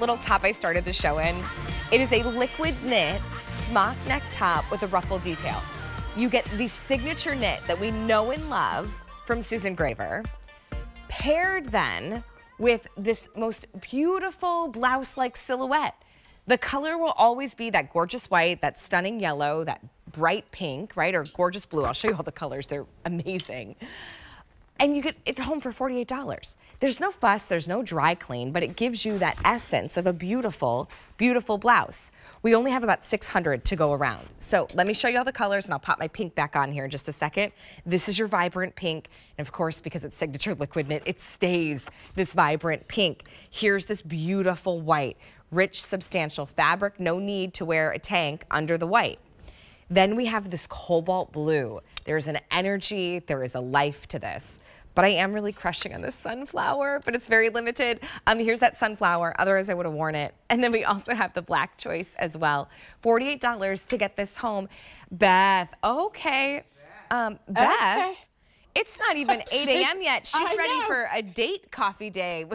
little top I started the show in. It is a liquid knit smock neck top with a ruffle detail. You get the signature knit that we know and love from Susan Graver, paired then with this most beautiful blouse-like silhouette. The color will always be that gorgeous white, that stunning yellow, that bright pink, right, or gorgeous blue. I'll show you all the colors. They're amazing and you get it's home for $48. There's no fuss, there's no dry clean, but it gives you that essence of a beautiful, beautiful blouse. We only have about 600 to go around. So let me show you all the colors and I'll pop my pink back on here in just a second. This is your vibrant pink. And of course, because it's signature liquid knit, it stays this vibrant pink. Here's this beautiful white, rich, substantial fabric. No need to wear a tank under the white. Then we have this cobalt blue. There's an energy, there is a life to this. But I am really crushing on this sunflower, but it's very limited. Um, here's that sunflower, otherwise I would have worn it. And then we also have the black choice as well. $48 to get this home. Beth, okay. Um, Beth. Okay. It's not even 8 a.m. yet. She's ready for a date coffee day.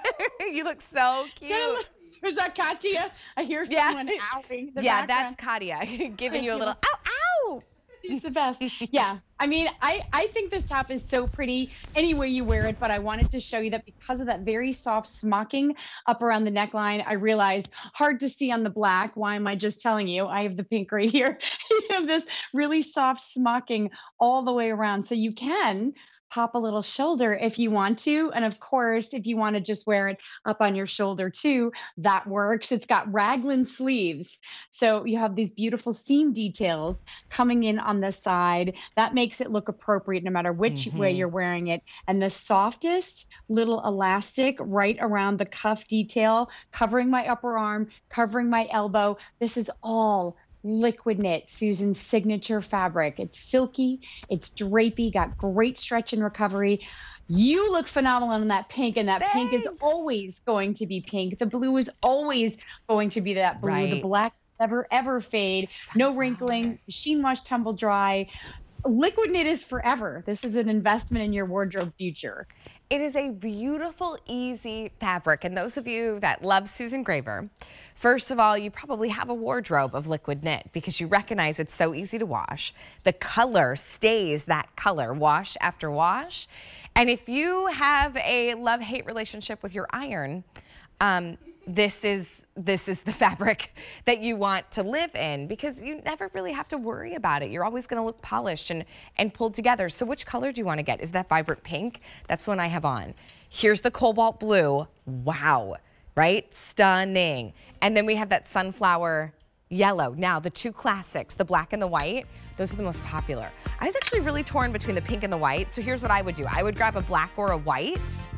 you look so cute. Is that Katya? I hear someone yeah. owing. yeah, background. that's Katya giving you a little ow, ow. She's the best. yeah. I mean, I, I think this top is so pretty any way you wear it, but I wanted to show you that because of that very soft smocking up around the neckline, I realized hard to see on the black. Why am I just telling you? I have the pink right here. you have this really soft smocking all the way around. So you can pop a little shoulder if you want to. And of course, if you want to just wear it up on your shoulder too, that works. It's got raglan sleeves. So you have these beautiful seam details coming in on the side. That makes it look appropriate no matter which mm-hmm. way you're wearing it. And the softest little elastic right around the cuff detail, covering my upper arm, covering my elbow. This is all liquid knit, Susan's signature fabric. It's silky, it's drapey, got great stretch and recovery. You look phenomenal in that pink, and that Thanks. pink is always going to be pink. The blue is always going to be that blue. Right. The black never ever fade. No wrinkling, machine wash, tumble dry. Liquid knit is forever. This is an investment in your wardrobe future. It is a beautiful, easy fabric. And those of you that love Susan Graver, first of all, you probably have a wardrobe of liquid knit because you recognize it's so easy to wash. The color stays that color wash after wash. And if you have a love-hate relationship with your iron, um, this is this is the fabric that you want to live in because you never really have to worry about it. You're always going to look polished and and pulled together. So which color do you want to get? Is that vibrant pink? That's the one I have on. Here's the cobalt blue. Wow, right? Stunning. And then we have that sunflower yellow. Now, the two classics, the black and the white, those are the most popular. I was actually really torn between the pink and the white. So here's what I would do. I would grab a black or a white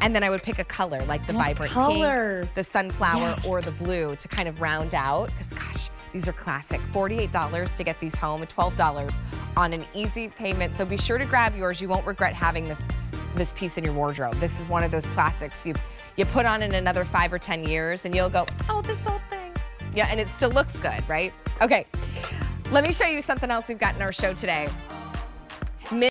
and then I would pick a color like the what vibrant color? pink, the sunflower, yes. or the blue to kind of round out. Because gosh, these are classic. $48 to get these home, $12 on an easy payment. So be sure to grab yours. You won't regret having this this piece in your wardrobe. This is one of those classics you you put on in another five or 10 years and you'll go, oh, this old thing. Yeah, and it still looks good, right? Okay, let me show you something else we've got in our show today.